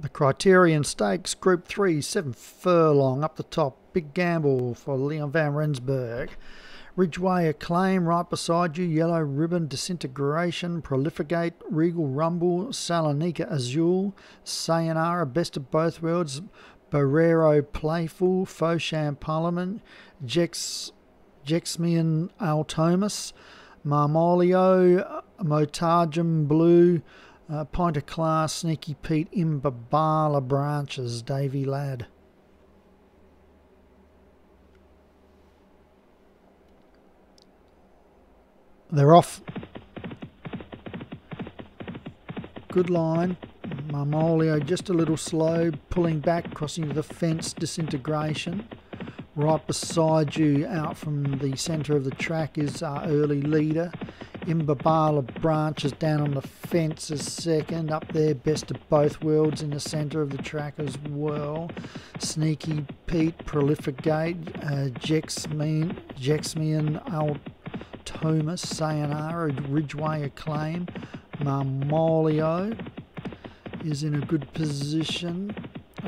The Criterion Stakes, Group 3, 7 furlong, up the top. Big gamble for Leon Van Rensburg. Ridgeway Acclaim, right beside you. Yellow Ribbon, Disintegration, Prolificate, Regal Rumble, Salonika Azul, Sayonara, Best of Both Worlds, Barrero Playful, Faucham Parliament, Jex, Jexmian Altomus, Marmolio, Motargum Blue, uh, Pint of Class, Sneaky Pete, Imbabala Branches, Davy Ladd. They're off. Good line. Marmolio just a little slow, pulling back, crossing the fence, disintegration. Right beside you, out from the centre of the track, is our early leader. Imbabala branches down on the fence as second. Up there, best of both worlds in the centre of the track as well. Sneaky Pete, Prolificate, uh, Jexmian, Jexmian Altomus, Sayonara, Ridgeway Acclaim, Marmolio is in a good position.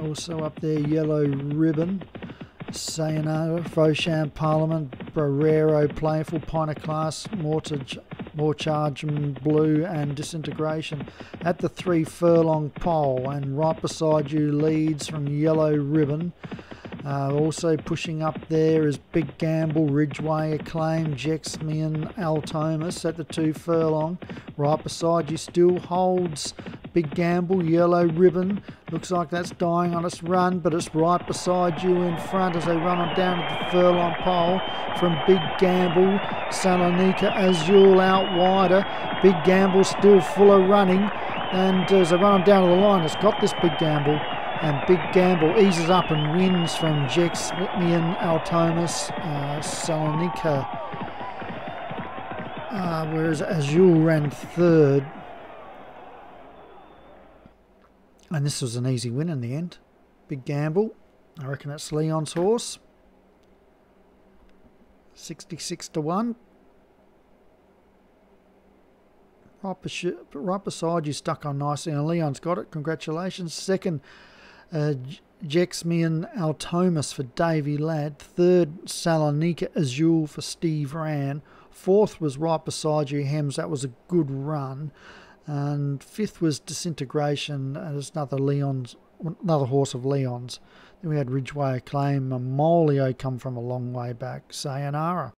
Also up there, Yellow Ribbon. Sayonara, Faucham Parliament, Barrero, Playful, Pint Class, Mortage, more charge and blue and disintegration at the three furlong pole. And right beside you leads from yellow ribbon uh, also pushing up there is Big Gamble, Ridgeway Acclaim, Jexmian, Altomus at the two furlong. Right beside you still holds Big Gamble, Yellow Ribbon. Looks like that's dying on its run, but it's right beside you in front as they run on down to the furlong pole from Big Gamble. Salonika Azul out wider. Big Gamble still full of running. And as they run on down to the line, it's got this Big Gamble. And Big Gamble eases up and wins from Jex Whitmian Altomus uh, Salonika. Uh, whereas Azul ran third. And this was an easy win in the end. Big Gamble. I reckon that's Leon's horse. 66 to 1. Right, beside you, stuck on nicely, and Leon's got it. Congratulations. Second uh, Altomus for Davy Ladd. Third, Salonika Azul for Steve Ran. Fourth was right beside you, Hems. That was a good run. And fifth was Disintegration. As another Leon's, another horse of Leon's. Then we had Ridgeway Acclaim. Molio come from a long way back. Sayonara.